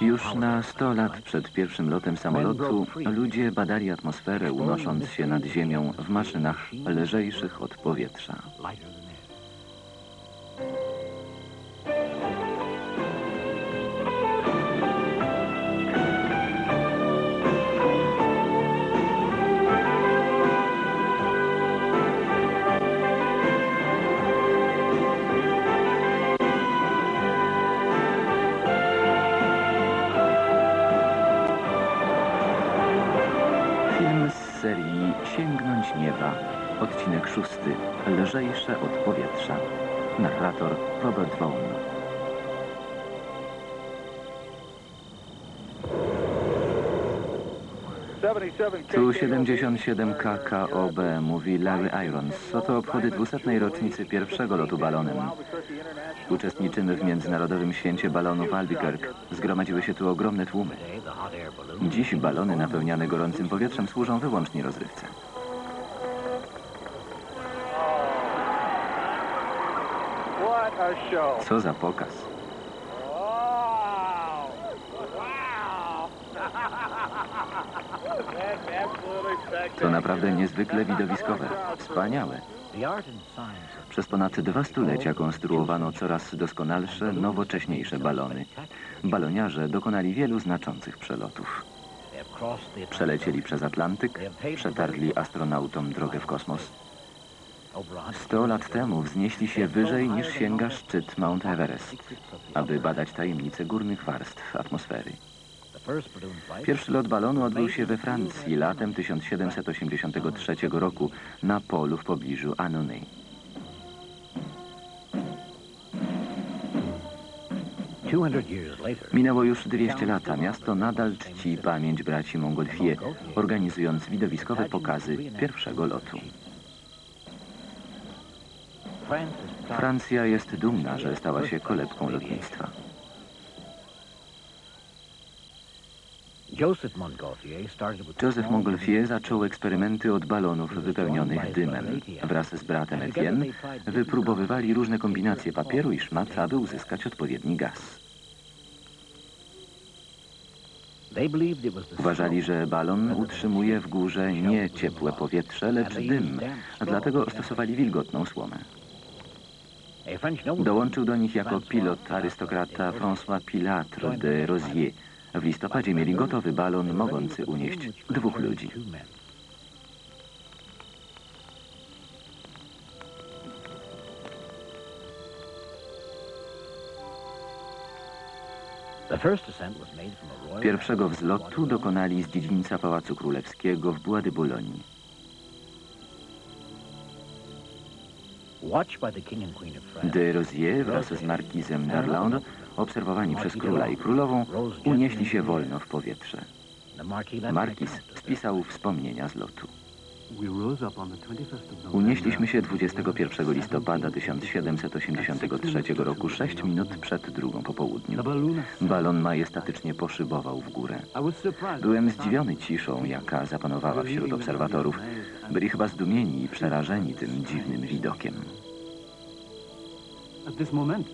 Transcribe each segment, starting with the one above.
Już na 100 lat przed pierwszym lotem samolotu ludzie badali atmosferę unosząc się nad ziemią w maszynach lżejszych od powietrza. Lżejsze od powietrza. Narrator Robert Vaughn. Tu 77 KKOB, mówi Larry Irons. Oto obchody 200. rocznicy pierwszego lotu balonem. Uczestniczymy w Międzynarodowym Święcie Balonu w Albuquerque. Zgromadziły się tu ogromne tłumy. Dziś balony napełniane gorącym powietrzem służą wyłącznie rozrywce. Co za pokaz. To naprawdę niezwykle widowiskowe. Wspaniałe. Przez ponad dwa stulecia konstruowano coraz doskonalsze, nowocześniejsze balony. Baloniarze dokonali wielu znaczących przelotów. Przelecieli przez Atlantyk, przetarli astronautom drogę w kosmos. Sto lat temu wznieśli się wyżej niż sięga szczyt Mount Everest, aby badać tajemnice górnych warstw atmosfery. Pierwszy lot balonu odbył się we Francji latem 1783 roku na polu w pobliżu Annonay. Minęło już 200 lat, a miasto nadal czci pamięć braci Montgolfier, organizując widowiskowe pokazy pierwszego lotu. Francja jest dumna, że stała się kolebką lotnictwa. Joseph Montgolfier zaczął eksperymenty od balonów wypełnionych dymem. Wraz z bratem Etienne wypróbowywali różne kombinacje papieru i szmat, aby uzyskać odpowiedni gaz. Uważali, że balon utrzymuje w górze nie ciepłe powietrze, lecz dym, a dlatego stosowali wilgotną słomę. Dołączył do nich jako pilot arystokrata François Pilatre de Rosier. W listopadzie mieli gotowy balon mogący unieść dwóch ludzi. Pierwszego wzlotu dokonali z dziedzińca Pałacu Królewskiego w Bois de Boulogne. De Rosier wraz z markizem d'Arlande, obserwowani przez króla i królową, unieśli się wolno w powietrze. Markiz spisał wspomnienia z lotu. Unieśliśmy się 21 listopada 1783 roku, 6 minut przed drugą po południu. Balon majestatycznie poszybował w górę. Byłem zdziwiony ciszą, jaka zapanowała wśród obserwatorów. Byli chyba zdumieni i przerażeni tym dziwnym widokiem.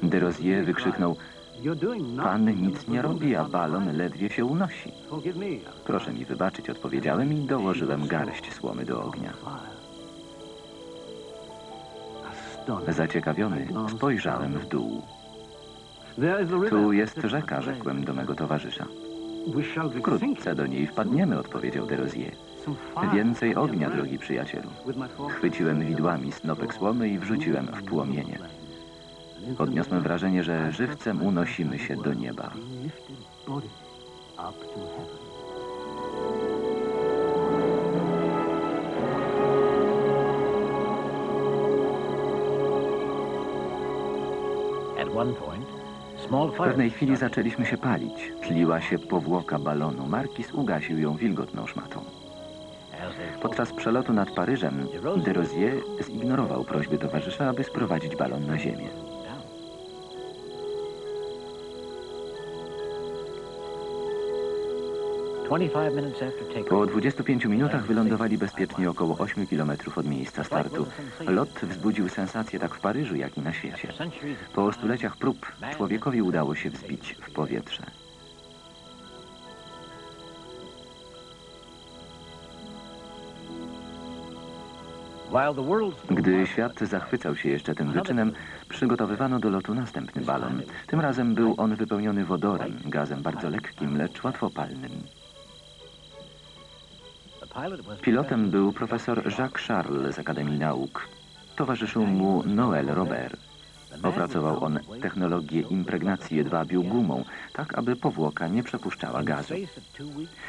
De Rosier wykrzyknął, pan nic nie robi, a balon ledwie się unosi. Proszę mi wybaczyć, odpowiedziałem i dołożyłem garść słomy do ognia. Zaciekawiony spojrzałem w dół. Tu jest rzeka, rzekłem do mego towarzysza. Wkrótce do niej wpadniemy, odpowiedział de Rosier. Więcej ognia, drogi przyjacielu. Chwyciłem widłami snopek słomy i wrzuciłem w płomienie. Odniosłem wrażenie, że żywcem unosimy się do nieba. W pewnej chwili zaczęliśmy się palić. Tliła się powłoka balonu. Markis ugasił ją wilgotną szmatą. Podczas przelotu nad Paryżem de Rosier zignorował prośby towarzysza, aby sprowadzić balon na ziemię. Po 25 minutach wylądowali bezpiecznie około 8 km od miejsca startu. Lot wzbudził sensację tak w Paryżu, jak i na świecie. Po stuleciach prób człowiekowi udało się wzbić w powietrze. Gdy świat zachwycał się jeszcze tym wyczynem, przygotowywano do lotu następny balon. Tym razem był on wypełniony wodorem, gazem bardzo lekkim, lecz łatwopalnym. Pilotem był profesor Jacques Charles z Akademii Nauk. Towarzyszył mu Noël Robert. Opracował on technologię impregnacji jedwabiu gumą, tak aby powłoka nie przepuszczała gazu.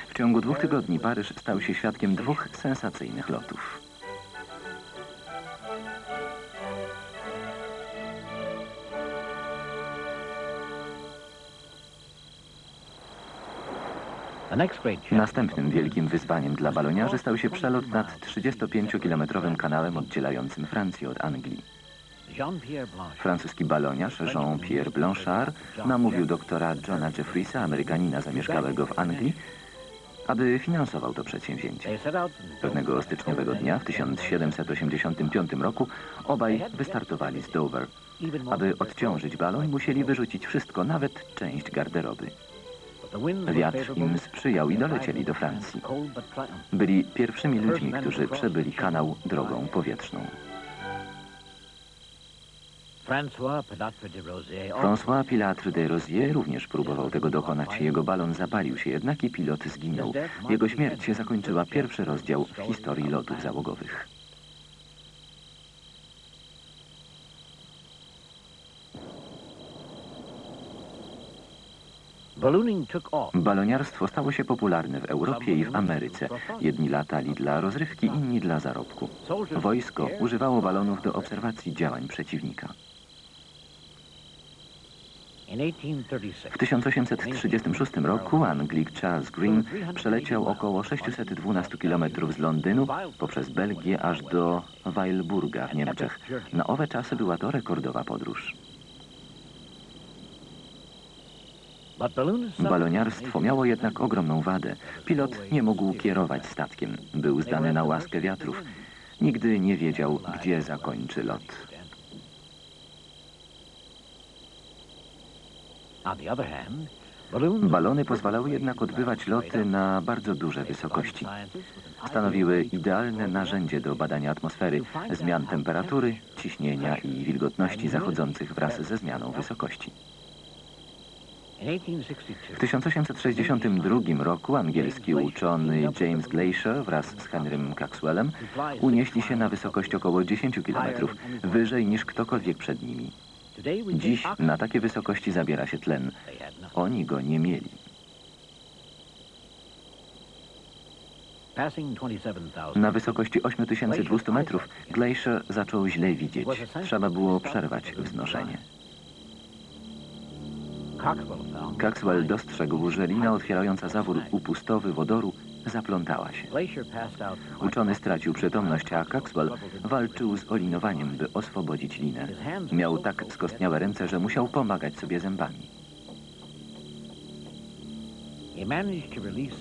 W ciągu dwóch tygodni Paryż stał się świadkiem dwóch sensacyjnych lotów. Następnym wielkim wyzwaniem dla baloniarzy stał się przelot nad 35-kilometrowym kanałem oddzielającym Francję od Anglii. Francuski baloniarz Jean-Pierre Blanchard namówił doktora Johna Jeffreysa, Amerykanina zamieszkałego w Anglii, aby finansował to przedsięwzięcie. Pewnego styczniowego dnia w 1785 roku obaj wystartowali z Dover. Aby odciążyć balon, musieli wyrzucić wszystko, nawet część garderoby. Wiatr im sprzyjał i dolecieli do Francji. Byli pierwszymi ludźmi, którzy przebyli kanał drogą powietrzną. François Pilatre de Rosier również próbował tego dokonać. Jego balon zapalił się jednak i pilot zginął. Jego śmierć się zakończyła pierwszy rozdział w historii lotów załogowych. Baloniarstwo stało się popularne w Europie i w Ameryce. Jedni latali dla rozrywki, inni dla zarobku. Wojsko używało balonów do obserwacji działań przeciwnika. W 1836 roku Anglik Charles Green przeleciał około 612 km z Londynu poprzez Belgię aż do Weilburga w Niemczech. Na owe czasy była to rekordowa podróż. Baloniarstwo miało jednak ogromną wadę. Pilot nie mógł kierować statkiem. Był zdany na łaskę wiatrów. Nigdy nie wiedział, gdzie zakończy lot. Balony pozwalały jednak odbywać loty na bardzo duże wysokości. Stanowiły idealne narzędzie do badania atmosfery, zmian temperatury, ciśnienia i wilgotności zachodzących wraz ze zmianą wysokości. W 1862 roku angielski uczony James Glaisher wraz z Henrym Caxwellem unieśli się na wysokość około 10 km, wyżej niż ktokolwiek przed nimi. Dziś na takie wysokości zabiera się tlen. Oni go nie mieli. Na wysokości 8200 metrów Glacier zaczął źle widzieć. Trzeba było przerwać wznoszenie. Caxwell dostrzegł, że lina otwierająca zawór upustowy wodoru zaplątała się. Uczony stracił przytomność, a Caxwell walczył z olinowaniem, by oswobodzić linę. Miał tak skostniałe ręce, że musiał pomagać sobie zębami.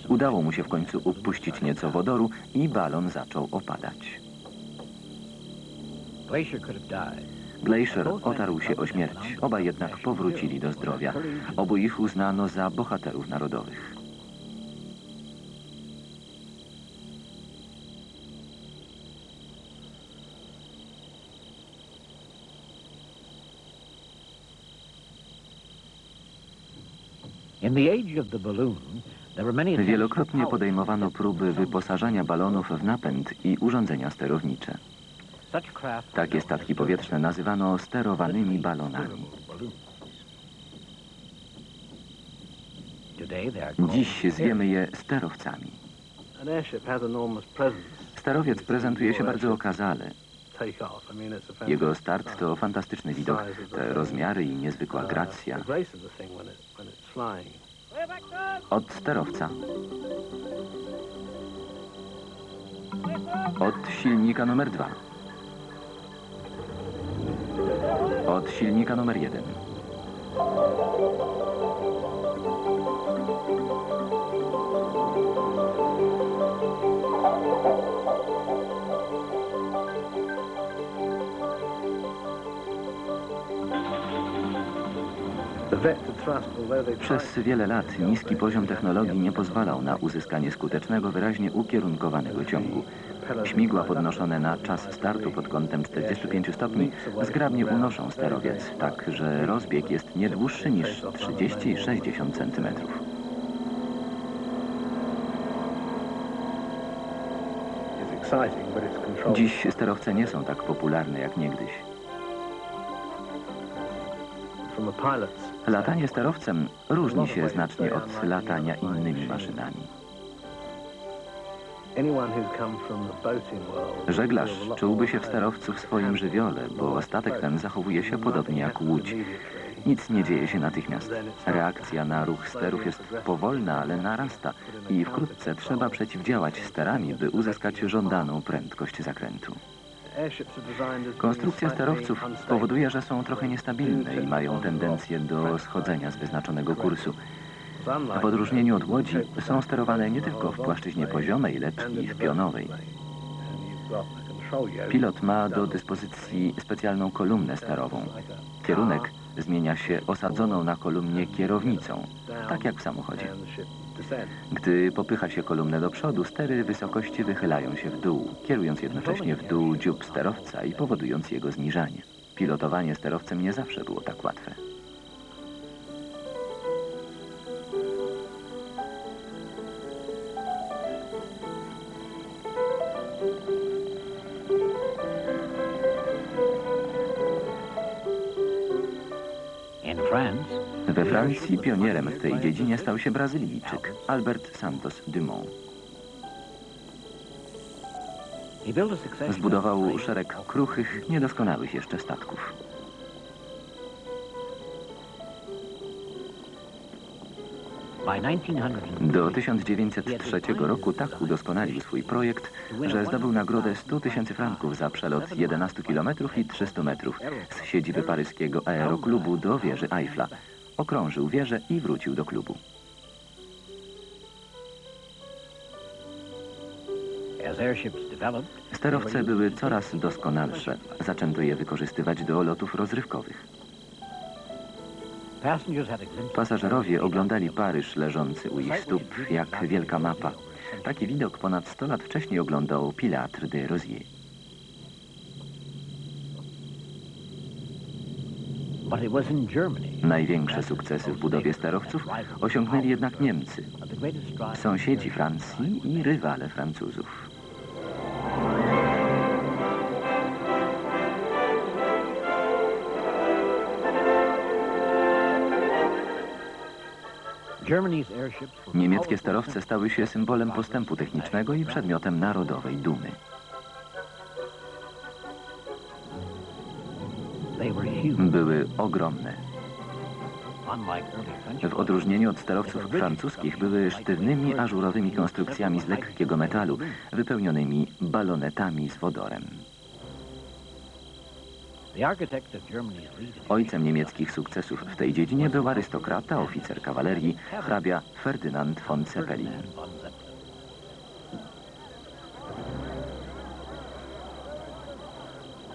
Udało mu się w końcu upuścić nieco wodoru i balon zaczął opadać. Glacier otarł się o śmierć. Obaj jednak powrócili do zdrowia. Obu ich uznano za bohaterów narodowych. Wielokrotnie podejmowano próby wyposażania balonów w napęd i urządzenia sterownicze. Takie statki powietrzne nazywano sterowanymi balonami. Dziś zwiemy je sterowcami. Sterowiec prezentuje się bardzo okazale. Jego start to fantastyczny widok. Te rozmiary i niezwykła gracja. Od sterowca. Od silnika numer dwa. od silnika numer jeden. Przez wiele lat niski poziom technologii nie pozwalał na uzyskanie skutecznego, wyraźnie ukierunkowanego ciągu. Śmigła podnoszone na czas startu pod kątem 45 stopni zgrabnie unoszą sterowiec, tak że rozbieg jest nie dłuższy niż 30-60 cm. Dziś sterowce nie są tak popularne jak niegdyś. Latanie sterowcem różni się znacznie od latania innymi maszynami. Żeglarz czułby się w sterowcu w swoim żywiole, bo statek ten zachowuje się podobnie jak łódź. Nic nie dzieje się natychmiast. Reakcja na ruch sterów jest powolna, ale narasta i wkrótce trzeba przeciwdziałać sterami, by uzyskać żądaną prędkość zakrętu. Konstrukcja sterowców powoduje, że są trochę niestabilne i mają tendencję do schodzenia z wyznaczonego kursu. W odróżnieniu od łodzi są sterowane nie tylko w płaszczyźnie poziomej, lecz i w pionowej. Pilot ma do dyspozycji specjalną kolumnę sterową. Kierunek zmienia się osadzoną na kolumnie kierownicą, tak jak w samochodzie. Gdy popycha się kolumnę do przodu, stery wysokości wychylają się w dół, kierując jednocześnie w dół dziób sterowca i powodując jego zniżanie. Pilotowanie sterowcem nie zawsze było tak łatwe. Pionierem w tej dziedzinie stał się Brazylijczyk Albert Santos Dumont. Zbudował szereg kruchych, niedoskonałych jeszcze statków. By 1900, Do 1903 roku tak udoskonalił swój projekt, że zdobył nagrodę 100 tysięcy franków za przelot 11 km i 300 metrów z siedziby paryskiego aeroklubu do wieży Eiffla. Okrążył wieżę i wrócił do klubu. Sterowce były coraz doskonalsze. Zaczęto je wykorzystywać do lotów rozrywkowych. Pasażerowie oglądali Paryż leżący u ich stóp jak wielka mapa. Taki widok ponad 100 lat wcześniej oglądał Pilatre de Rosier. Największe sukcesy w budowie sterowców osiągnęli jednak Niemcy, sąsiedzi Francji i rywale Francuzów. Niemieckie sterowce stały się symbolem postępu technicznego i przedmiotem narodowej dumy. Były ogromne. W odróżnieniu od sterowców francuskich były sztywnymi, ażurowymi konstrukcjami z lekkiego metalu, wypełnionymi balonetami z wodorem. Ojcem niemieckich sukcesów w tej dziedzinie był arystokrata, oficer kawalerii, hrabia Ferdynand von Zeppelin. von Zeppelin. When the shadows of war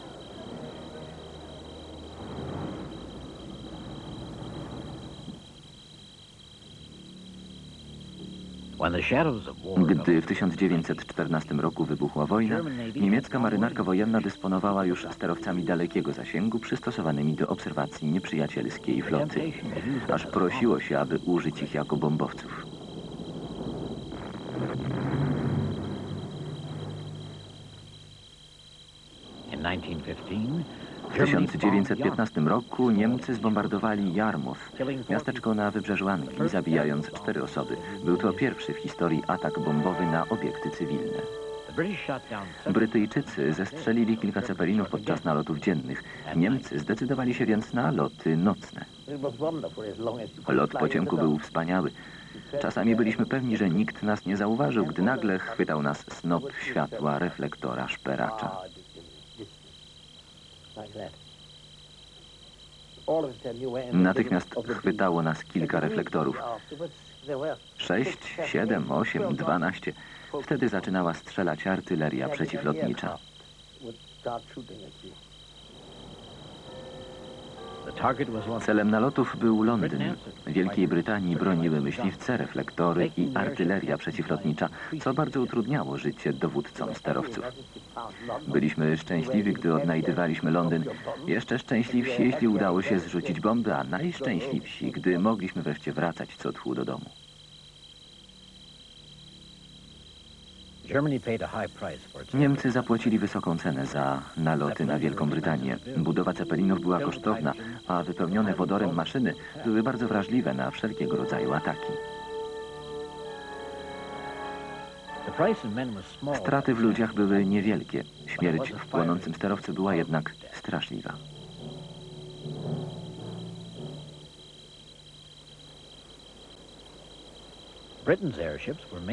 Gdy w 1914 roku wybuchła wojna, niemiecka marynarka wojenna dysponowała już sterowcami dalekiego zasięgu przystosowanymi do obserwacji nieprzyjacielskiej floty. Aż prosiło się, aby użyć ich jako bombowców. In 1915, W 1915 roku Niemcy zbombardowali Jarmuth, miasteczko na wybrzeżu Anglii, zabijając cztery osoby. Był to pierwszy w historii atak bombowy na obiekty cywilne. Brytyjczycy zestrzelili kilka cepelinów podczas nalotów dziennych. Niemcy zdecydowali się więc na loty nocne. Lot po ciemku był wspaniały. Czasami byliśmy pewni, że nikt nas nie zauważył, gdy nagle chwytał nas snop światła reflektora szperacza. Natychmiast chwytało nas kilka reflektorów. Sześć, siedem, osiem, dwanaście. Wtedy zaczynała strzelać artyleria przeciwlotnicza. Celem nalotów był Londyn. Wielkiej Brytanii broniły myśliwce, reflektory i artyleria przeciwlotnicza, co bardzo utrudniało życie dowódcom sterowców. Byliśmy szczęśliwi, gdy odnajdywaliśmy Londyn. Jeszcze szczęśliwsi, jeśli udało się zrzucić bomby, a najszczęśliwsi, gdy mogliśmy wreszcie wracać co tchu do domu. Niemcy zapłacili wysoką cenę za naloty na Wielką Brytanię. Budowa cepelinów była kosztowna, a wypełnione wodorem maszyny były bardzo wrażliwe na wszelkiego rodzaju ataki. Straty w ludziach były niewielkie. Śmierć w płonącym sterowcu była jednak straszliwa.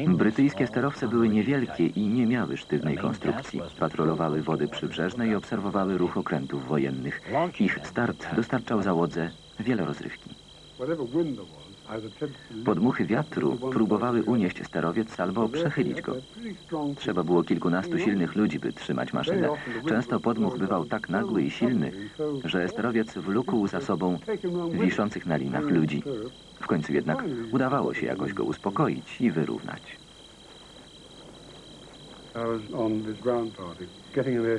Brytyjskie sterowce były niewielkie i nie miały sztywnej konstrukcji. Patrolowały wody przybrzeżne i obserwowały ruch okrętów wojennych. Ich start dostarczał załodze wiele rozrywki. Podmuchy wiatru próbowały unieść sterowiec albo przechylić go. Trzeba było kilkunastu silnych ludzi, by trzymać maszynę. Często podmuch bywał tak nagły i silny, że sterowiec wlókł za sobą wiszących na linach ludzi. W końcu jednak udawało się jakoś go uspokoić i wyrównać.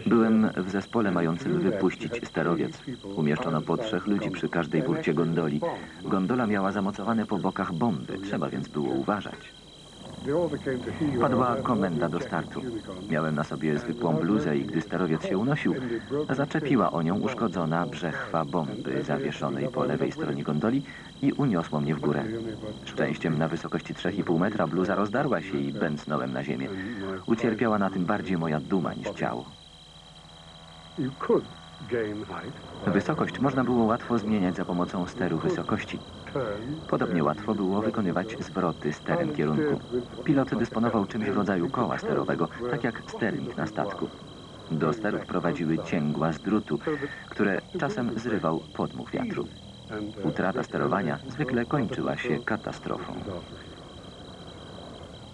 Byłem w zespole mającym wypuścić sterowiec. Umieszczono po trzech ludzi przy każdej burcie gondoli. Gondola miała zamocowane po bokach bomby, trzeba więc było uważać. Padła komenda do startu. Miałem na sobie zwykłą bluzę i gdy sterowiec się unosił, zaczepiła o nią uszkodzona brzechwa bomby zawieszonej po lewej stronie gondoli i uniosło mnie w górę. Szczęściem na wysokości 3,5 metra bluza rozdarła się i bęcnąłem na ziemię. Ucierpiała na tym bardziej moja duma niż ciało. Wysokość można było łatwo zmieniać za pomocą steru wysokości. Podobnie łatwo było wykonywać zwroty sterem kierunku. Pilot dysponował czymś w rodzaju koła sterowego, tak jak sterling na statku. Do sterów prowadziły cięgła z drutu, które czasem zrywał podmuch wiatru. Utrata sterowania zwykle kończyła się katastrofą.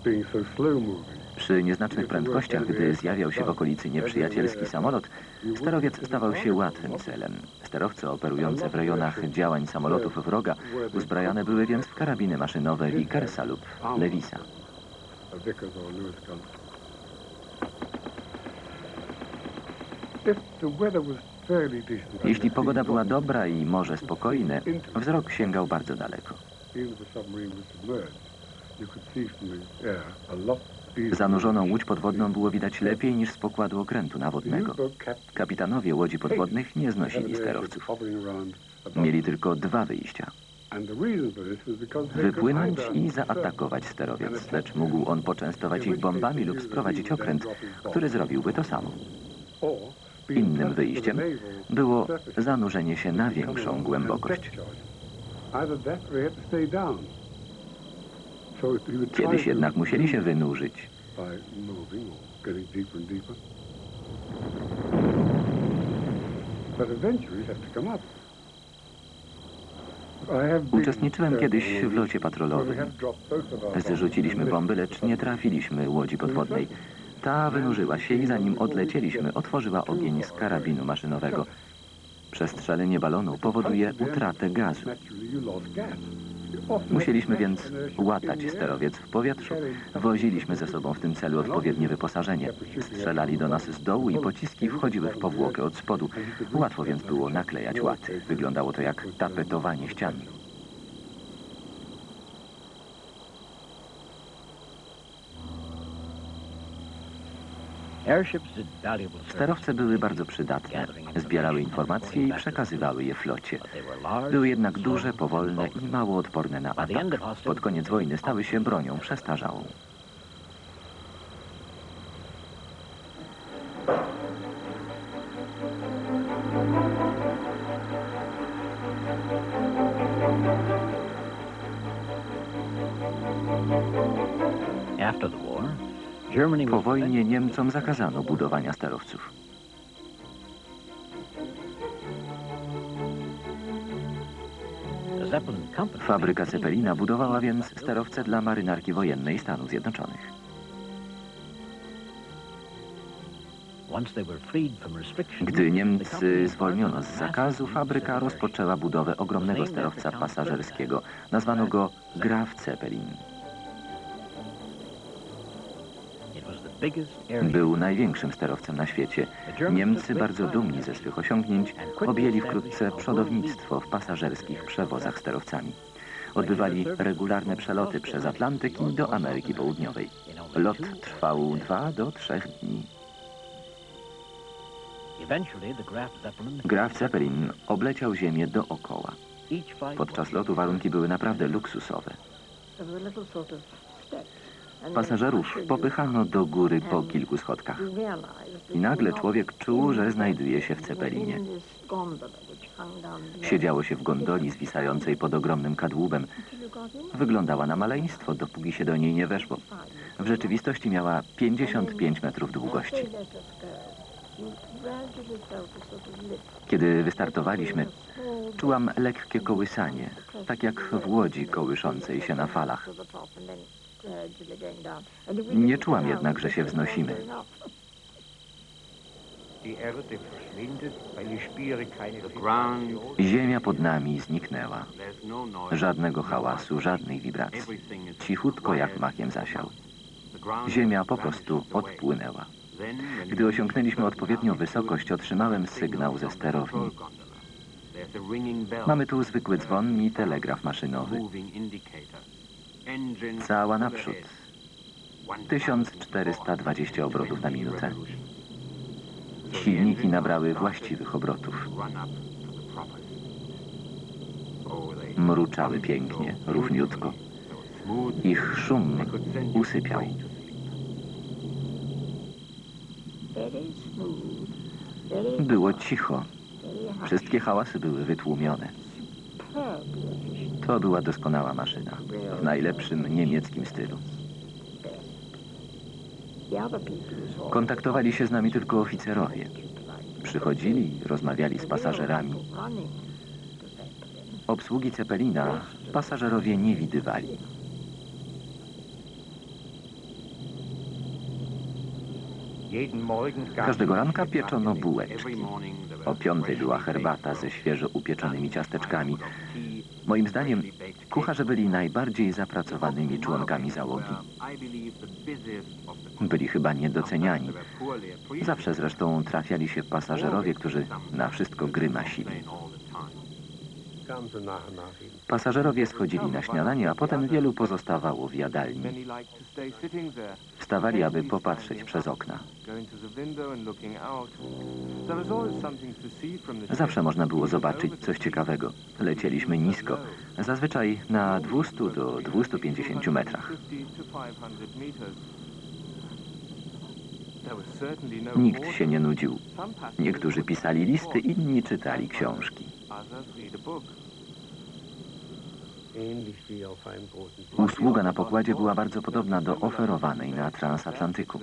being so slow moving. Przy nieznacznych prędkościach, gdy zjawiał się w okolicy nieprzyjacielski samolot, sterowiec stawał się łatwym celem. Sterowce operujące w rejonach działań samolotów wroga uzbrajane były więc w karabiny maszynowe Vickersa lub Lewisa. Jeśli pogoda była dobra i morze spokojne, wzrok sięgał bardzo daleko. Zanurzoną łódź podwodną było widać lepiej niż z pokładu okrętu nawodnego. Kapitanowie łodzi podwodnych nie znosili sterowców. Mieli tylko dwa wyjścia. Wypłynąć i zaatakować sterowiec, lecz mógł on poczęstować ich bombami lub sprowadzić okręt, który zrobiłby to samo. Innym wyjściem było zanurzenie się na większą głębokość. Either that or they had to stay down. Kiedyś jednak musieli się wynurzyć. Uczestniczyłem kiedyś w locie patrolowym. Zrzuciliśmy bomby, lecz nie trafiliśmy łodzi podwodnej. Ta wynurzyła się i zanim odlecieliśmy, otworzyła ogień z karabinu maszynowego. Przestrzelenie balonu powoduje utratę gazu. Musieliśmy więc łatać sterowiec w powietrzu. Woziliśmy ze sobą w tym celu odpowiednie wyposażenie. Strzelali do nas z dołu i pociski wchodziły w powłokę od spodu. Łatwo więc było naklejać łaty. Wyglądało to jak tapetowanie ścian. Sterowce były bardzo przydatne. Zbierały informacje i przekazywały je flocie. Były jednak duże, powolne i mało odporne na atak. Pod koniec wojny stały się bronią przestarzałą. After the war, Po wojnie Niemcom zakazano budowania sterowców. Fabryka Cepelina budowała więc sterowce dla marynarki wojennej Stanów Zjednoczonych. Gdy Niemcy zwolniono z zakazu, fabryka rozpoczęła budowę ogromnego sterowca pasażerskiego. Nazwano go Graf Zeppelin. Był największym sterowcem na świecie. Niemcy, bardzo dumni ze swych osiągnięć, objęli wkrótce przodownictwo w pasażerskich przewozach sterowcami. Odbywali regularne przeloty przez Atlantyk i do Ameryki Południowej. Lot trwał dwa do trzech dni. Graf Zeppelin obleciał Ziemię dookoła. Podczas lotu warunki były naprawdę luksusowe. Pasażerów popychano do góry po kilku schodkach. I nagle człowiek czuł, że znajduje się w Cepelinie. Siedziało się w gondoli zwisającej pod ogromnym kadłubem. Wyglądała na maleństwo, dopóki się do niej nie weszło. W rzeczywistości miała 55 metrów długości. Kiedy wystartowaliśmy, czułam lekkie kołysanie, tak jak w łodzi kołyszącej się na falach. Nie czułam jednak, że się wznosimy. Ziemia pod nami zniknęła. Żadnego hałasu, żadnej wibracji. Cichutko jak makiem zasiał. Ziemia po prostu odpłynęła. Gdy osiągnęliśmy odpowiednią wysokość, otrzymałem sygnał ze sterowni. Mamy tu zwykły dzwon i telegraf maszynowy. Cała naprzód. 1420 obrotów na minutę. Silniki nabrały właściwych obrotów. Mruczały pięknie, równiutko. Ich szum usypiał. Było cicho. Wszystkie hałasy były wytłumione. To była doskonała maszyna. W najlepszym niemieckim stylu. Kontaktowali się z nami tylko oficerowie. Przychodzili, rozmawiali z pasażerami. Obsługi Cepelina pasażerowie nie widywali. Każdego ranka pieczono bułeczki. O piątej była herbata ze świeżo upieczonymi ciasteczkami. Moim zdaniem kucharze byli najbardziej zapracowanymi członkami załogi. Byli chyba niedoceniani. Zawsze zresztą trafiali się pasażerowie, którzy na wszystko grymasili. Pasażerowie schodzili na śniadanie, a potem wielu pozostawało w jadalni. Wstawali, aby popatrzeć przez okna. Zawsze można było zobaczyć coś ciekawego. Lecieliśmy nisko, zazwyczaj na 200 do 250 metrach. Nikt się nie nudził. Niektórzy pisali listy, inni czytali książki. Usługa na pokładzie była bardzo podobna do oferowanej na transatlantyku.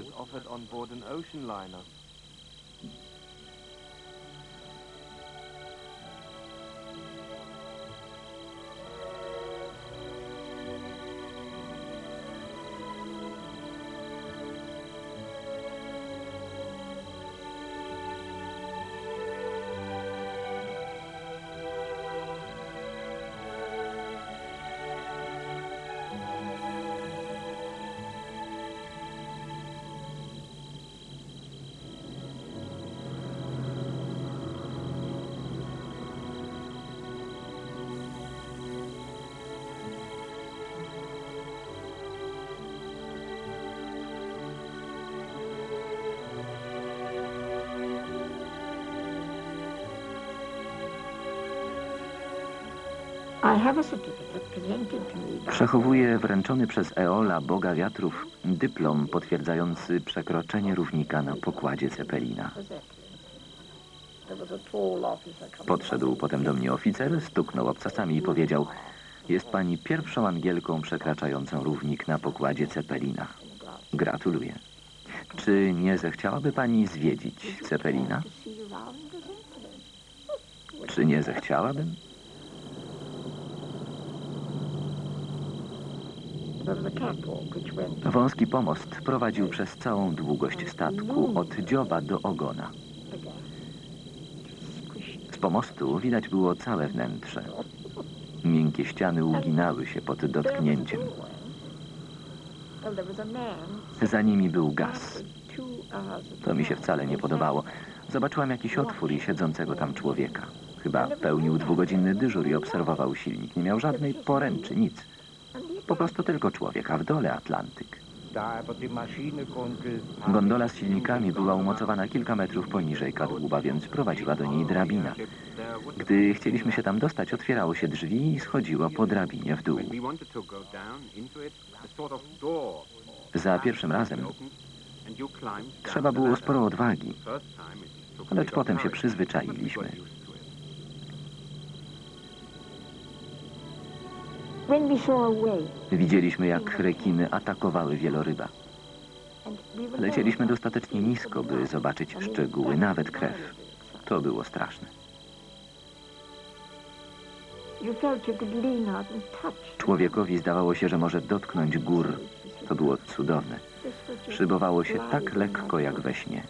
Przechowuje wręczony przez Eola, boga wiatrów, dyplom potwierdzający przekroczenie równika na pokładzie Cepelina. Podszedł potem do mnie oficer, stuknął obcasami i powiedział Jest pani pierwszą Angielką przekraczającą równik na pokładzie Cepelina. Gratuluję. Czy nie zechciałaby pani zwiedzić Cepelina? Czy nie zechciałabym? Wąski pomost prowadził przez całą długość statku, od dzioba do ogona. Z pomostu widać było całe wnętrze. Miękkie ściany uginały się pod dotknięciem. Za nimi był gaz. To mi się wcale nie podobało. Zobaczyłam jakiś otwór i siedzącego tam człowieka. Chyba pełnił dwugodzinny dyżur i obserwował silnik. Nie miał żadnej poręczy, nic. Po prostu tylko człowiek, a w dole Atlantyk. Gondola z silnikami była umocowana kilka metrów poniżej kadłuba, więc prowadziła do niej drabina. Gdy chcieliśmy się tam dostać, otwierało się drzwi i schodziło po drabinie w dół. Za pierwszym razem trzeba było sporo odwagi, lecz potem się przyzwyczailiśmy. Widzieliśmy, jak rekiny atakowały wieloryba. Lecieliśmy dostatecznie nisko, by zobaczyć szczegóły, nawet krew. To było straszne. Człowiekowi zdawało się, że może dotknąć gór. To było cudowne. Szybowało się tak lekko jak we śnie.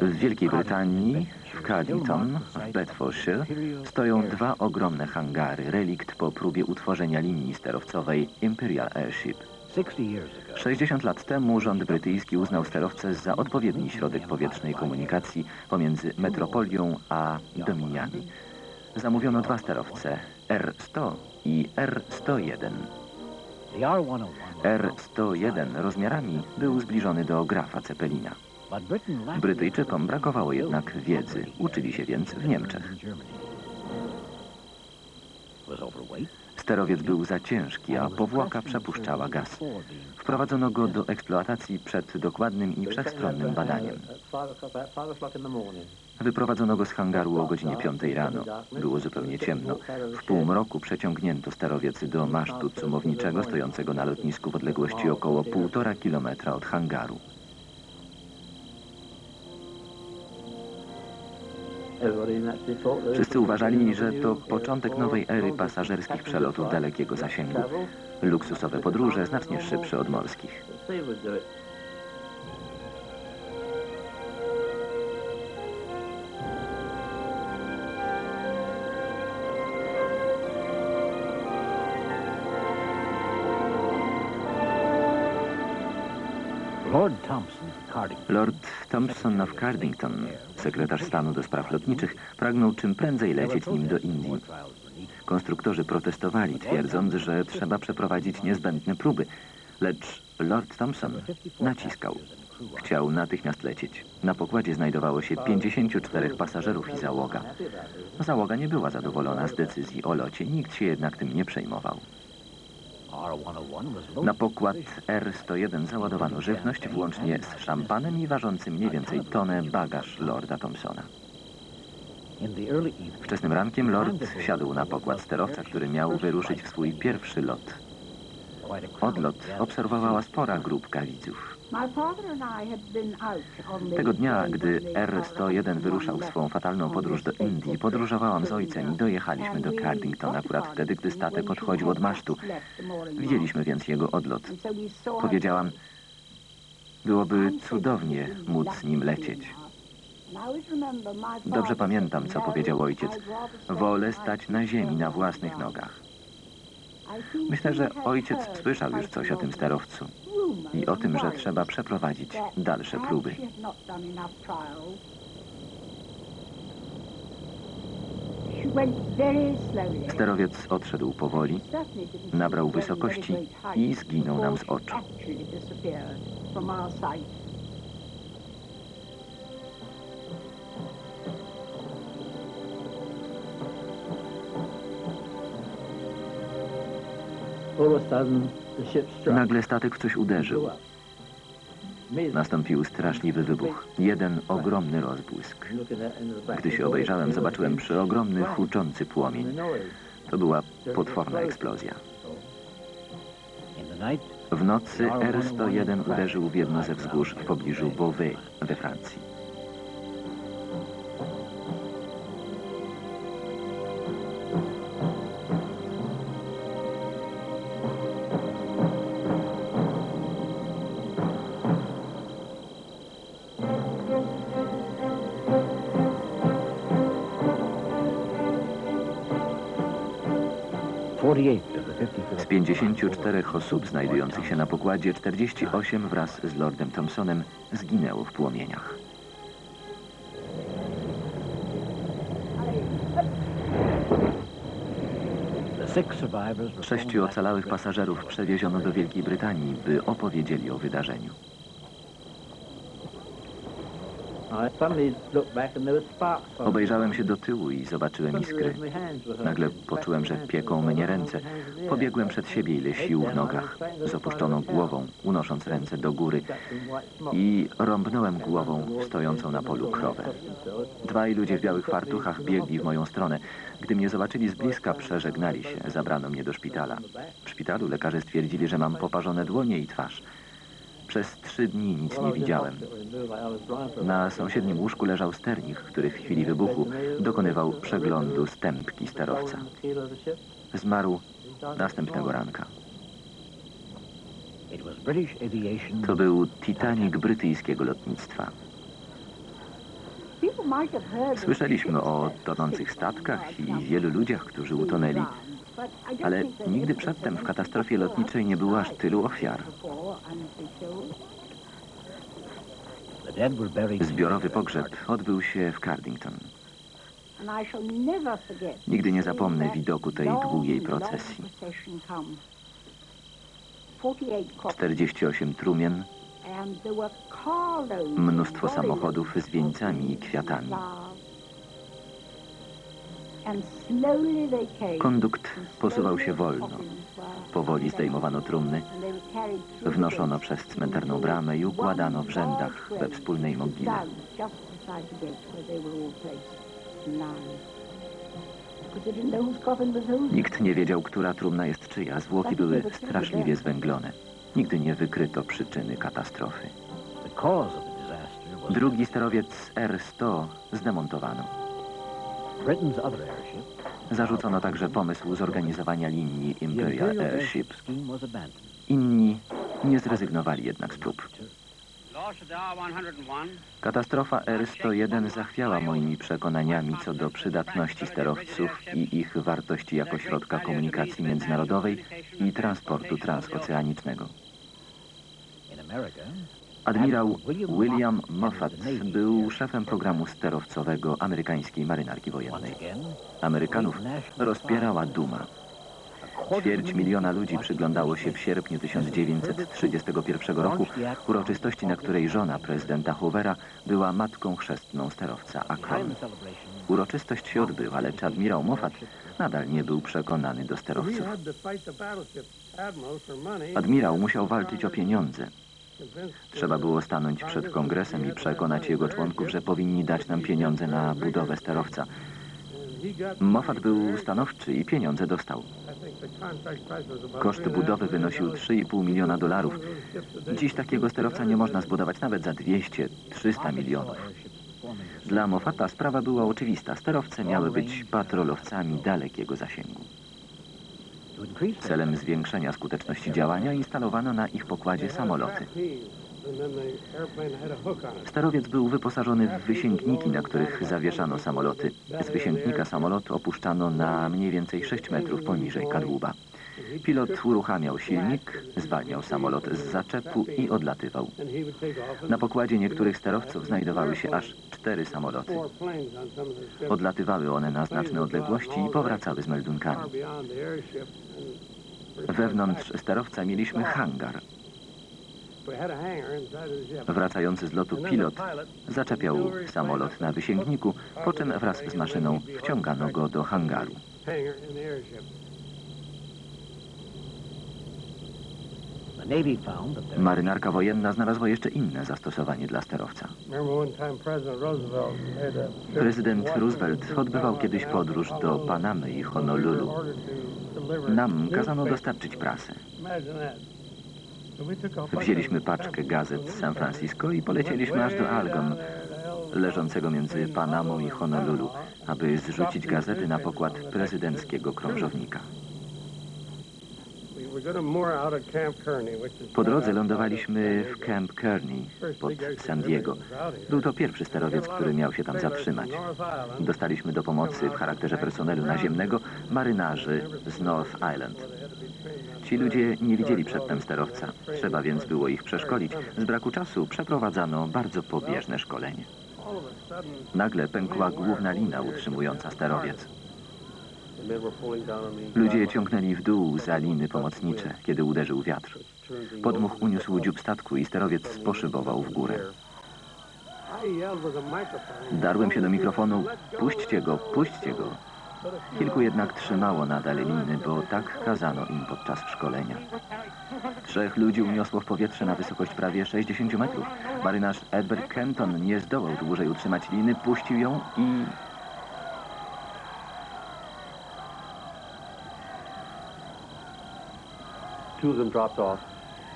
W Wielkiej Brytanii, w Caddington, w Bedfordshire, stoją dwa ogromne hangary, relikt po próbie utworzenia linii sterowcowej Imperial Airship. 60 years ago. 60 lat temu rząd brytyjski uznał sterowce za odpowiedni środek powietrznej komunikacji pomiędzy metropolią a dominiami. Zamówiono dwa sterowce, R-100 i R-101. The R-101. R-101 rozmiarami był zbliżony do Grafa Cepelina. Brytyjczykom brakowało jednak wiedzy. Uczyli się więc w Niemczech. Sterowiec był za ciężki, a powłoka przepuszczała gaz. Wprowadzono go do eksploatacji przed dokładnym i wszechstronnym badaniem. Wyprowadzono go z hangaru o godzinie 5 rano. Było zupełnie ciemno. W półmroku przeciągnięto sterowiec do masztu cumowniczego stojącego na lotnisku w odległości około 1,5 kilometra od hangaru. Wszyscy uważali, że to początek nowej ery pasażerskich przelotów dalekiego zasięgu. Luksusowe podróże znacznie szybsze od morskich. Lord Thompson of Cardington, sekretarz stanu do spraw lotniczych, pragnął czym prędzej lecieć nim do Indii. Konstruktorzy protestowali, twierdząc, że trzeba przeprowadzić niezbędne próby, lecz Lord Thompson naciskał. Chciał natychmiast lecieć. Na pokładzie znajdowało się 54 pasażerów i załoga. Załoga nie była zadowolona z decyzji o locie, nikt się jednak tym nie przejmował. R-101 was Na pokład R-101 załadowano żywność, włącznie z szampanem i ważący mniej więcej tonę bagaż Lorda Thompsona. Wczesnym rankiem Lord wsiadł na pokład sterowca, który miał wyruszyć w swój pierwszy lot. Odlot obserwowała spora grupka widzów. Tego dnia, gdy R-101 wyruszał w swą fatalną podróż do Indii, podróżowałam z ojcem i dojechaliśmy do Cardington akurat wtedy, gdy statek odchodził od masztu. Widzieliśmy więc jego odlot. Powiedziałam, byłoby cudownie móc nim lecieć. Dobrze pamiętam, co powiedział ojciec. Wolę stać na ziemi na własnych nogach. Myślę, że ojciec słyszał już coś o tym sterowcu i o tym, że trzeba przeprowadzić dalsze próby. Sterowiec odszedł powoli, nabrał wysokości i zginął nam z oczu. Nagle statek w coś uderzył. Nastąpił straszliwy wybuch. Jeden ogromny rozbłysk. Gdy się obejrzałem, zobaczyłem przeogromny, huczący płomień. To była potworna eksplozja. W nocy R-101 uderzył w jedno ze wzgórz w pobliżu Beauvais we Francji. 54 osób znajdujących się na pokładzie, 48 wraz z Lordem Thompsonem zginęło w płomieniach. Sześciu ocalałych pasażerów przewieziono do Wielkiej Brytanii, by opowiedzieli o wydarzeniu. Obejrzałem się do tyłu i zobaczyłem iskry. Nagle poczułem, że pieką mnie ręce. Pobiegłem przed siebie ile sił w nogach, z opuszczoną głową, unosząc ręce do góry i rąbnąłem głową stojącą na polu krowę. Dwaj ludzie w białych fartuchach biegli w moją stronę. Gdy mnie zobaczyli z bliska, przeżegnali się. Zabrano mnie do szpitala. W szpitalu lekarze stwierdzili, że mam poparzone dłonie i twarz. Przez trzy dni nic nie widziałem. Na sąsiednim łóżku leżał sternik, który w chwili wybuchu dokonywał przeglądu stępki sterowca. Zmarł następnego ranka. To był Titanic brytyjskiego lotnictwa. Słyszeliśmy o tonących statkach i wielu ludziach, którzy utonęli, ale nigdy przedtem w katastrofie lotniczej nie było aż tylu ofiar. Zbiorowy pogrzeb odbył się w Cardington. Nigdy nie zapomnę widoku tej długiej procesji. 48 trumien, mnóstwo samochodów z wieńcami i kwiatami. Kondukt posuwał się wolno. Powoli zdejmowano trumny, wnoszono przez cmentarną bramę i układano w rzędach we wspólnej mogile. Nikt nie wiedział, która trumna jest czyja. Zwłoki były straszliwie zwęglone. Nigdy nie wykryto przyczyny katastrofy. Drugi sterowiec R-100 zdemontowano. Zarzucono także pomysł zorganizowania linii Imperial Airship. Inni nie zrezygnowali jednak z prób. Katastrofa R-101 zachwiała moimi przekonaniami co do przydatności sterowców i ich wartości jako środka komunikacji międzynarodowej i transportu transoceanicznego. Admirał William Moffat był szefem programu sterowcowego amerykańskiej marynarki wojennej. Amerykanów rozpierała duma. Ćwierć miliona ludzi przyglądało się w sierpniu 1931 roku uroczystości, na której żona prezydenta Hoovera była matką chrzestną sterowca Akron. Uroczystość się odbyła, lecz admirał Moffat nadal nie był przekonany do sterowców. Admirał musiał walczyć o pieniądze. Trzeba było stanąć przed kongresem i przekonać jego członków, że powinni dać nam pieniądze na budowę sterowca. Moffat był stanowczy i pieniądze dostał. Koszt budowy wynosił 3,5 miliona dolarów. Dziś takiego sterowca nie można zbudować nawet za 200-300 milionów. Dla Moffata sprawa była oczywista. Sterowce miały być patrolowcami dalekiego zasięgu. Celem zwiększenia skuteczności działania instalowano na ich pokładzie samoloty. Sterowiec był wyposażony w wysięgniki, na których zawieszano samoloty. Z wysięgnika samolot opuszczano na mniej więcej 6 metrów poniżej kadłuba. Pilot uruchamiał silnik, zwalniał samolot z zaczepu i odlatywał. Na pokładzie niektórych sterowców znajdowały się aż cztery samoloty. Odlatywały one na znaczne odległości i powracały z meldunkami. Wewnątrz sterowca mieliśmy hangar. Wracający z lotu pilot zaczepiał samolot na wysięgniku, po czym wraz z maszyną wciągano go do hangaru. Marynarka wojenna znalazła jeszcze inne zastosowanie dla sterowca. Prezydent Roosevelt odbywał kiedyś podróż do Panamy i Honolulu. Nam kazano dostarczyć prasę. Wzięliśmy paczkę gazet z San Francisco i polecieliśmy aż do Algon, leżącego między Panamą i Honolulu, aby zrzucić gazety na pokład prezydenckiego krążownika. Po drodze lądowaliśmy w Camp Kearney pod San Diego. Był to pierwszy sterowiec, który miał się tam zatrzymać. Dostaliśmy do pomocy w charakterze personelu naziemnego marynarzy z North Island. Ci ludzie nie widzieli przedtem sterowca. Trzeba więc było ich przeszkolić. Z braku czasu przeprowadzano bardzo pobieżne szkolenie. Nagle pękła główna lina utrzymująca sterowiec. Ludzie ciągnęli w dół za liny pomocnicze, kiedy uderzył wiatr. Podmuch uniósł dziób statku i sterowiec sposzybował w górę. Darłem się do mikrofonu. Puśćcie go, puśćcie go. Kilku jednak trzymało nadal liny, bo tak kazano im podczas szkolenia. Trzech ludzi uniosło w powietrze na wysokość prawie 60 metrów. Marynarz Edward Kenton nie zdołał dłużej utrzymać liny, puścił ją i...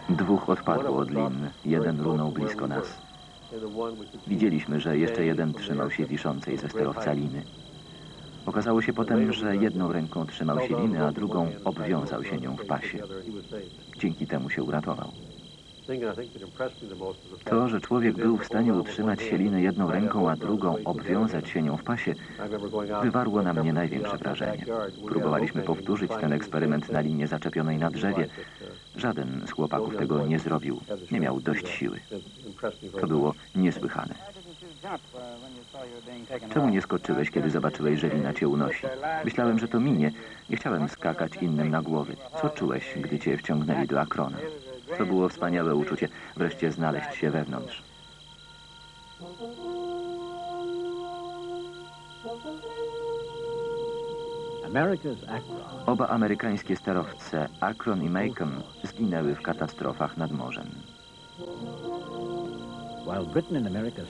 Dwóch odpadło od lin, jeden runął blisko nas. Widzieliśmy, że jeszcze jeden trzymał się wiszącej ze sterowca liny. Okazało się potem, że jedną ręką trzymał się liny, a drugą obwiązał się nią w pasie. Dzięki temu się uratował. To, że człowiek był w stanie utrzymać się liny jedną ręką, a drugą obwiązać się nią w pasie, wywarło na mnie największe wrażenie. Próbowaliśmy powtórzyć ten eksperyment na linie zaczepionej na drzewie. Żaden z chłopaków tego nie zrobił. Nie miał dość siły. To było niesłychane. Czemu nie skoczyłeś, kiedy zobaczyłeś, że lina cię unosi? Myślałem, że to minie. Nie chciałem skakać innym na głowy. Co czułeś, gdy cię wciągnęli do Akrona? To było wspaniałe uczucie, wreszcie znaleźć się wewnątrz. Oba amerykańskie sterowce, Akron i Macon, zginęły w katastrofach nad morzem.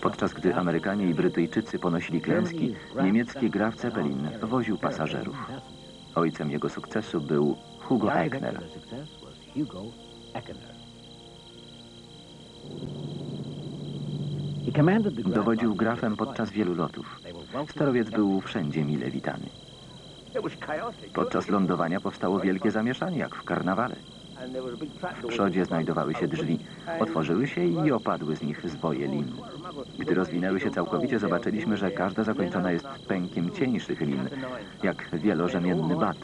Podczas gdy Amerykanie i Brytyjczycy ponosili klęski, niemiecki Graf Zeppelin woził pasażerów. Ojcem jego sukcesu był Hugo Eckner. Hugo Eckner. He commanded the Graf Dowodził grafem podczas wielu lotów. Sterowiec by był wszędzie mile witany. Podczas lądowania powstało wielkie zamieszanie, jak w karnawale. W przodzie znajdowały się drzwi. Otworzyły się i opadły z nich zwoje lin. Gdy rozwinęły się całkowicie, zobaczyliśmy, że każda zakończona jest pękiem cieńszych lin, jak wielorzemienny bat.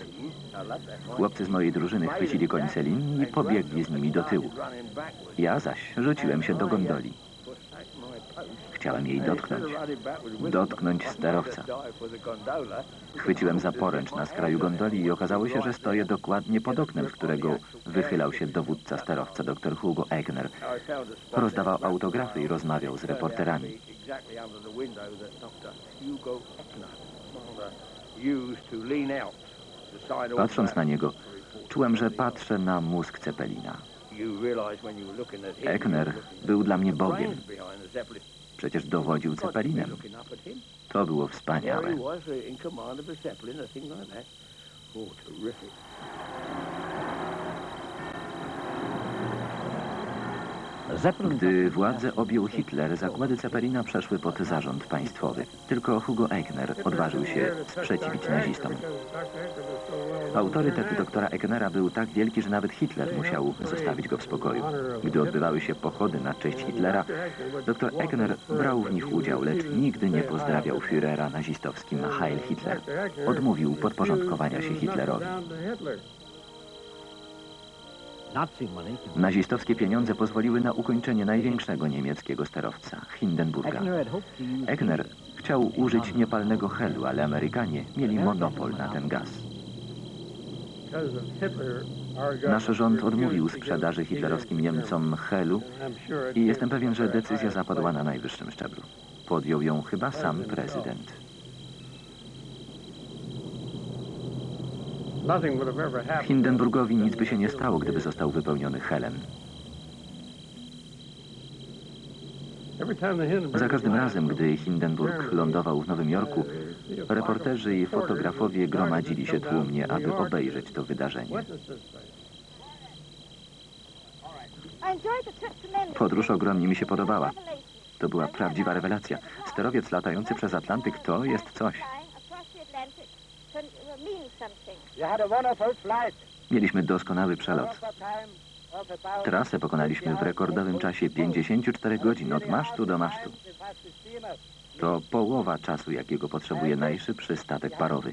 Chłopcy z mojej drużyny chwycili końce lin i pobiegli z nimi do tyłu. Ja zaś rzuciłem się do gondoli. Chciałem jej dotknąć. Dotknąć sterowca. Chwyciłem za poręcz na skraju gondoli i okazało się, że stoję dokładnie pod oknem, z którego wychylał się dowódca sterowca, dr Hugo Egner. Rozdawał autografy i rozmawiał z reporterami. Patrząc na niego, czułem, że patrzę na mózg Cepelina. Eckner był dla mnie Bogiem. Przecież dowodził Cepelinem. To było wspaniałe. Gdy władzę objął Hitler, zakłady Cepelina przeszły pod zarząd państwowy. Tylko Hugo Eigner odważył się sprzeciwić nazistom. Autorytet doktora Ecknera był tak wielki, że nawet Hitler musiał zostawić go w spokoju. Gdy odbywały się pochody na cześć Hitlera, dr Eckner brał w nich udział, lecz nigdy nie pozdrawiał Führera nazistowskim Heil Hitler. Odmówił podporządkowania się Hitlerowi. Nazistowskie pieniądze pozwoliły na ukończenie największego niemieckiego sterowca, Hindenburga. Eckner chciał użyć niepalnego helu, ale Amerykanie mieli monopol na ten gaz. Nasz rząd odmówił sprzedaży hitlerowskim Niemcom helu i jestem pewien, że decyzja zapadła na najwyższym szczeblu. Podjął ją chyba sam prezydent. Hindenburgowi nic by się nie stało, gdyby został wypełniony helem. Za każdym razem, gdy Hindenburg lądował w Nowym Jorku, reporterzy i fotografowie gromadzili się tłumnie, aby obejrzeć to wydarzenie. Podróż ogromnie mi się podobała. To była prawdziwa rewelacja. Sterowiec latający przez Atlantyk to jest coś. You had a wonderful flight. Mieliśmy doskonały przelot. Trasę pokonaliśmy w rekordowym czasie 54 godzin od masztu do masztu. To połowa czasu, jakiego potrzebuje najszybszy statek parowy.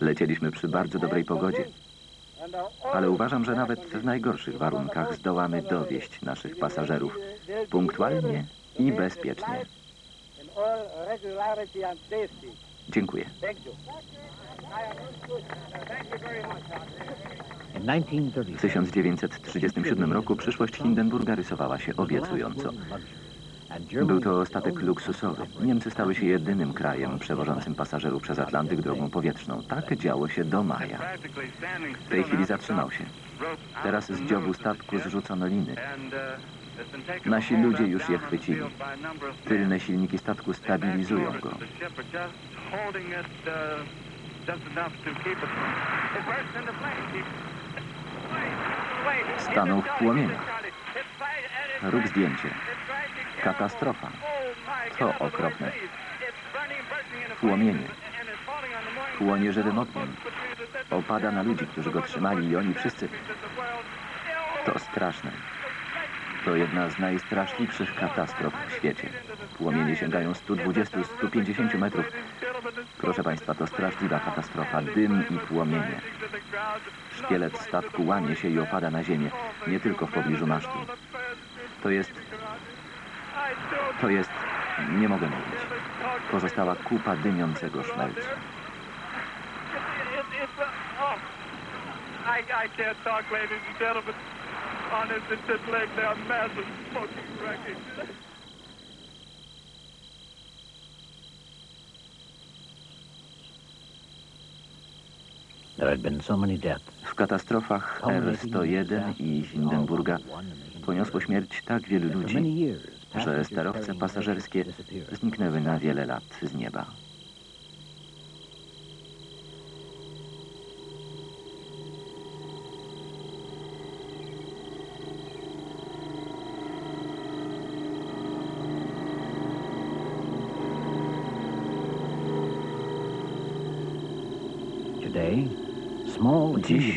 Lecieliśmy przy bardzo dobrej pogodzie, ale uważam, że nawet w najgorszych warunkach zdołamy dowieść naszych pasażerów punktualnie i bezpiecznie. Dziękuję. Thank you. In 1930, W 1937 roku przyszłość Hindenburga rysowała się obiecująco. Był to statek luksusowy. Niemcy stały się jedynym krajem przewożącym pasażerów przez Atlantyk drogą powietrzną. Tak działo się do maja. W tej chwili zatrzymał się. Teraz z dziobu statku zrzucono liny. Nasi ludzie już je chwycili. Tylne silniki statku stabilizują go. Stanął w płomieniach. Rób zdjęcie. Katastrofa. To okropne. Płomienie. Płonie żywym ogniem. Opada na ludzi, którzy go trzymali i oni wszyscy... To straszne. To jedna z najstraszliwszych katastrof w świecie. Płomienie sięgają 120-150 metrów. Proszę Państwa, to straszliwa katastrofa. Dym i płomienie. Szkielet statku łamie się i opada na ziemię, nie tylko w pobliżu masztu. To jest... To jest... Nie mogę mówić. Pozostała kupa dymiącego szmelcu. I, I can't talk, ladies and gentlemen. Honest, it's just laying there, massive smoking wreckage. there had been so many deaths. W katastrofach R-101 i Hindenburga poniosło śmierć tak wielu ludzi, że sterowce pasażerskie zniknęły na wiele lat z nieba.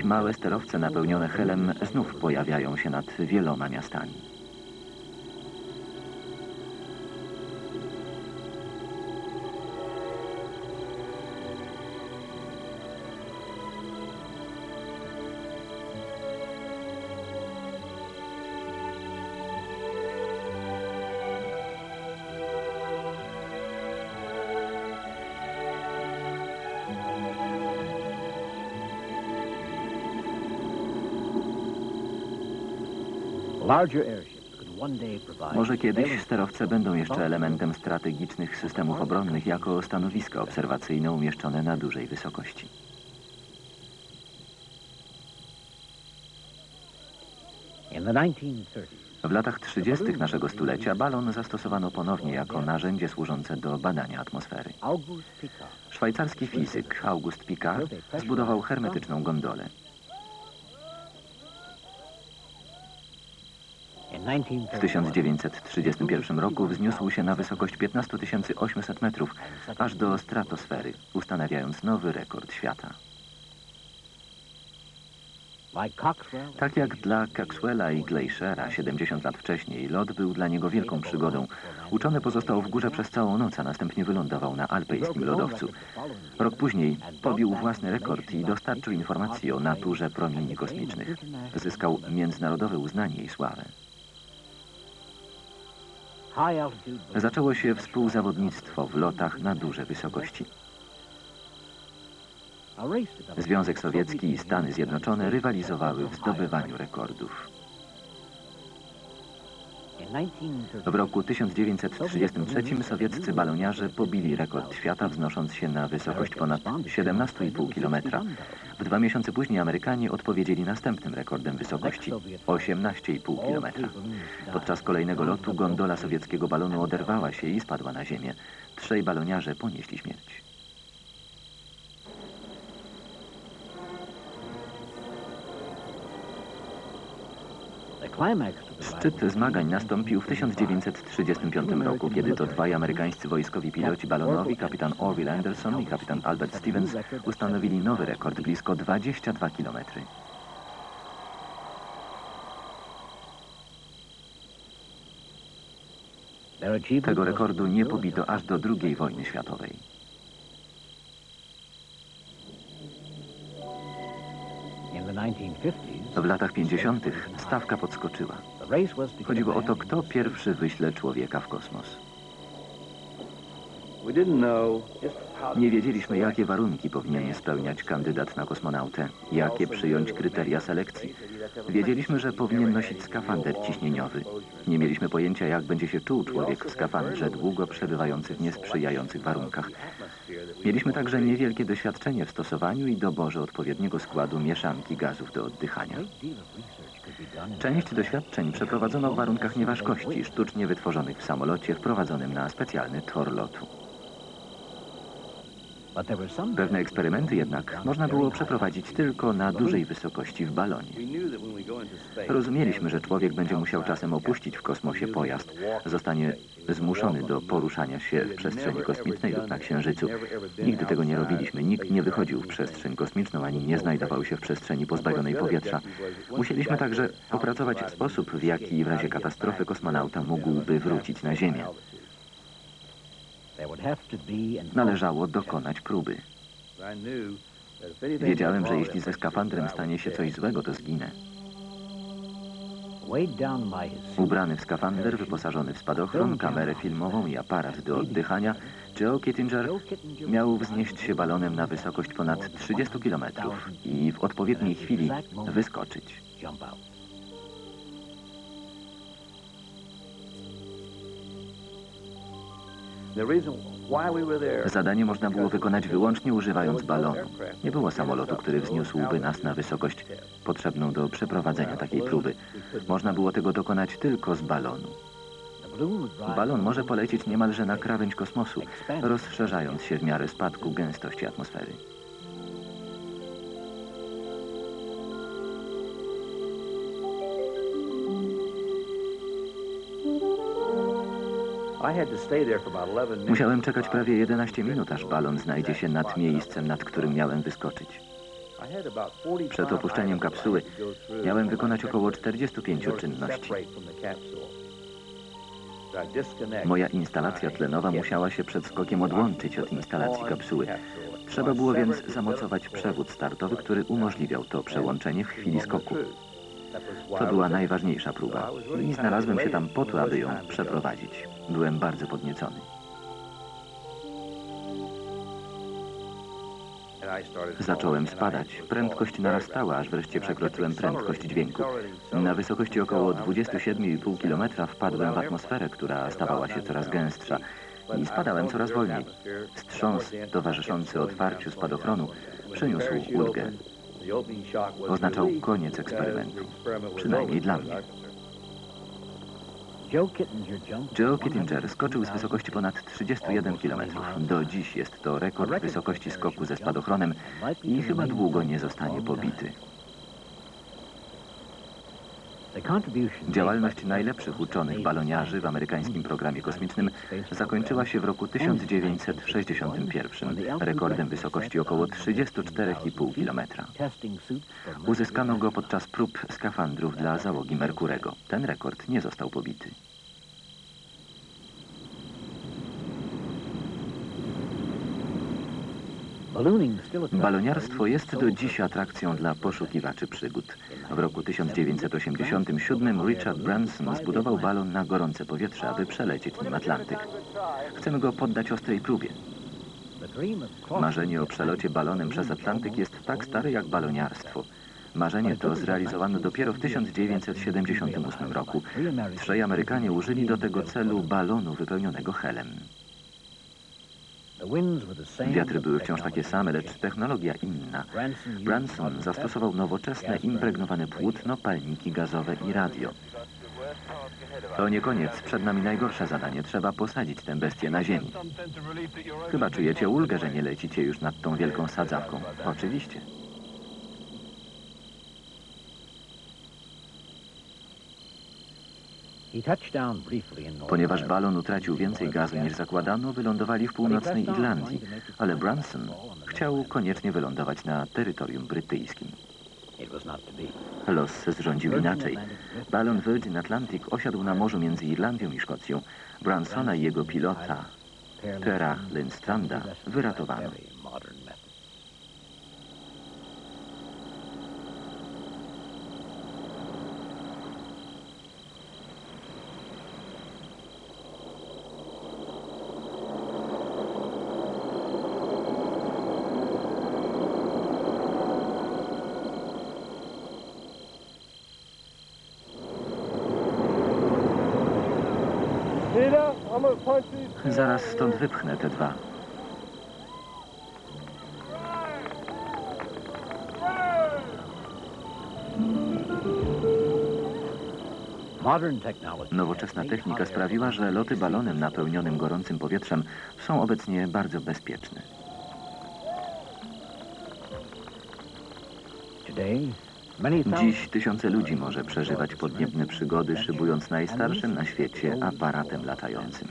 Małe sterowce napełnione helem znów pojawiają się nad wieloma miastami. Może kiedyś sterowce będą jeszcze elementem strategicznych systemów obronnych jako stanowiska obserwacyjne umieszczone na dużej wysokości. In the 1930s, W latach 30. naszego stulecia balon zastosowano ponownie jako narzędzie służące do badania atmosfery. Szwajcarski fizyk August Picard zbudował hermetyczną gondolę. W 1931 1931 roku wzniósł się na wysokość 15 800 metrów, aż do stratosfery, ustanawiając nowy rekord świata. Tak jak dla Coxwella i Glaciera 70 lat wcześniej, lot był dla niego wielką przygodą. Uczony pozostał w górze przez całą noc, a następnie wylądował na alpejskim lodowcu. Rok później pobił własny rekord i dostarczył informacji o naturze promieni kosmicznych. Zyskał międzynarodowe uznanie i sławę. Zaczęło się współzawodnictwo w lotach na duże wysokości. Związek Sowiecki i Stany Zjednoczone rywalizowały w zdobywaniu rekordów. In 1930 W roku 1933 sowieccy baloniarze pobili rekord świata, wznosząc się na wysokość ponad 17,5 km. W dwa miesiące później Amerykanie odpowiedzieli następnym rekordem wysokości 18,5 km. Podczas kolejnego lotu gondola sowieckiego balonu oderwała się i spadła na ziemię. Trzej baloniarze ponieśli śmierć. Szczyt zmagań nastąpił w 1935 roku, kiedy to dwaj amerykańscy wojskowi piloci balonowi, kapitan Orville Anderson i kapitan Albert Stevens, ustanowili nowy rekord, blisko 22 kilometry. Tego rekordu nie pobito aż do II wojny światowej. W latach 50. stawka podskoczyła. Chodziło o to, kto pierwszy wyśle człowieka w kosmos. Nie wiedzieliśmy, jakie warunki powinien spełniać kandydat na kosmonautę, jakie przyjąć kryteria selekcji. Wiedzieliśmy, że powinien nosić skafander ciśnieniowy. Nie mieliśmy pojęcia, jak będzie się czuł człowiek w skafandrze długo przebywający w niesprzyjających warunkach. Mieliśmy także niewielkie doświadczenie w stosowaniu i doborze odpowiedniego składu mieszanki gazów do oddychania. Część doświadczeń przeprowadzono w warunkach nieważkości, sztucznie wytworzonych w samolocie wprowadzonym na specjalny tor lotu. Pewne eksperymenty jednak można było przeprowadzić tylko na dużej wysokości w balonie. Rozumieliśmy, że człowiek będzie musiał czasem opuścić w kosmosie pojazd, zostanie zmuszony do poruszania się w przestrzeni kosmicznej lub na Księżycu. Nigdy tego nie robiliśmy, nikt nie wychodził w przestrzeń kosmiczną, ani nie znajdował się w przestrzeni pozbawionej powietrza. Musieliśmy także opracować sposób, w jaki w razie katastrofy kosmonauta mógłby wrócić na Ziemię. Należało dokonać próby. Wiedziałem, że jeśli ze skafandrem stanie się coś złego, to zginę. Ubrany w skafander, wyposażony w spadochron, kamerę filmową i aparat do oddychania, Joe Kittinger miał wznieść się balonem na wysokość ponad 30 km i w odpowiedniej chwili wyskoczyć. Zadanie można było wykonać wyłącznie używając balonu. Nie było samolotu, który wzniósłby nas na wysokość potrzebną do przeprowadzenia takiej próby. Można było tego dokonać tylko z balonu. Balon może polecieć niemalże na krawędź kosmosu, rozszerzając się w miarę spadku gęstości atmosfery. Musiałem czekać prawie 11 minut, aż balon znajdzie się nad miejscem, nad którym miałem wyskoczyć. Przed opuszczeniem kapsuły miałem wykonać około 45 czynności. Moja instalacja tlenowa musiała się przed skokiem odłączyć od instalacji kapsuły. Trzeba było więc zamocować przewód startowy, który umożliwiał to przełączenie w chwili skoku. To była najważniejsza próba i znalazłem się tam po to, aby ją przeprowadzić. Byłem bardzo podniecony. Zacząłem spadać. Prędkość narastała, aż wreszcie przekroczyłem prędkość dźwięku. Na wysokości około 27,5 km wpadłem w atmosferę, która stawała się coraz gęstsza i spadałem coraz wolniej. Wstrząs towarzyszący otwarciu spadochronu przyniósł ulgę. Oznaczał koniec eksperymentu, przynajmniej dla mnie. Joe Kittinger skoczył z wysokości ponad 31 km. Do dziś jest to rekord wysokości skoku ze spadochronem i chyba długo nie zostanie pobity. Działalność najlepszych uczonych baloniarzy w amerykańskim programie kosmicznym zakończyła się w roku 1961 rekordem wysokości około 34,5 km. Uzyskano go podczas prób skafandrów dla załogi Merkurego. Ten rekord nie został pobity. Baloniarstwo jest do dziś atrakcją dla poszukiwaczy przygód. W roku 1987 Richard Branson zbudował balon na gorące powietrze, aby przelecieć nim Atlantyk. Chcemy go poddać ostrej próbie. Marzenie o przelocie balonem przez Atlantyk jest tak stare jak baloniarstwo. Marzenie to zrealizowano dopiero w 1978 roku. Trzej Amerykanie użyli do tego celu balonu wypełnionego helem. Wiatry były wciąż takie same, lecz technologia inna. Branson zastosował nowoczesne, impregnowane płótno, palniki gazowe i radio. To nie koniec, przed nami najgorsze zadanie. Trzeba posadzić tę bestię na ziemi. Chyba czujecie ulgę, że nie lecicie już nad tą wielką sadzawką. Oczywiście. Ponieważ balon utracił więcej gazu niż zakładano, wylądowali w północnej Irlandii, ale Branson chciał koniecznie wylądować na terytorium brytyjskim. Los zrządził inaczej. Balon Virgin Atlantic osiadł na morzu między Irlandią i Szkocją. Bransona i jego pilota, Pera Lindstranda, wyratowano. Zaraz stąd wypchnę te dwa. Nowoczesna technika sprawiła, że loty balonem napełnionym gorącym powietrzem są obecnie bardzo bezpieczne. Dziś tysiące ludzi może przeżywać podniebne przygody, szybując najstarszym na świecie aparatem latającym.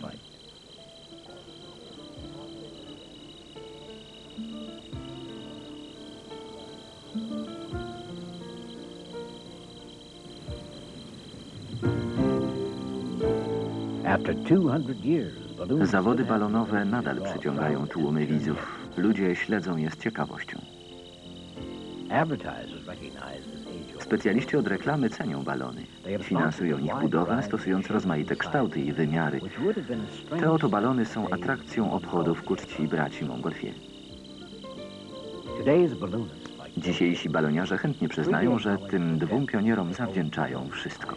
Zawody balonowe nadal przyciągają tłumy widzów. Ludzie śledzą je z ciekawością. Specjaliści od reklamy cenią balony. Finansują ich budowę, stosując rozmaite kształty i wymiary. Te oto balony są atrakcją obchodów ku czci braci Montgolfier. Dzisiejsi baloniarze chętnie przyznają, że tym dwóm pionierom zawdzięczają wszystko.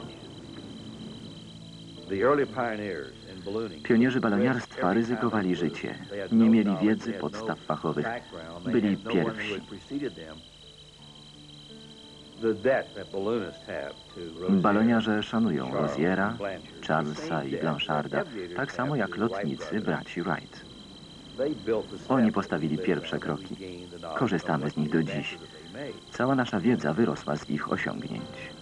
Pionierzy baloniarstwa ryzykowali życie. Nie mieli wiedzy, podstaw fachowych. Byli pierwsi. Baloniarze szanują Roziera, Charlesa i Blancharda, tak samo jak lotnicy braci Wright. Oni postawili pierwsze kroki. Korzystamy z nich do dziś. Cała nasza wiedza wyrosła z ich osiągnięć.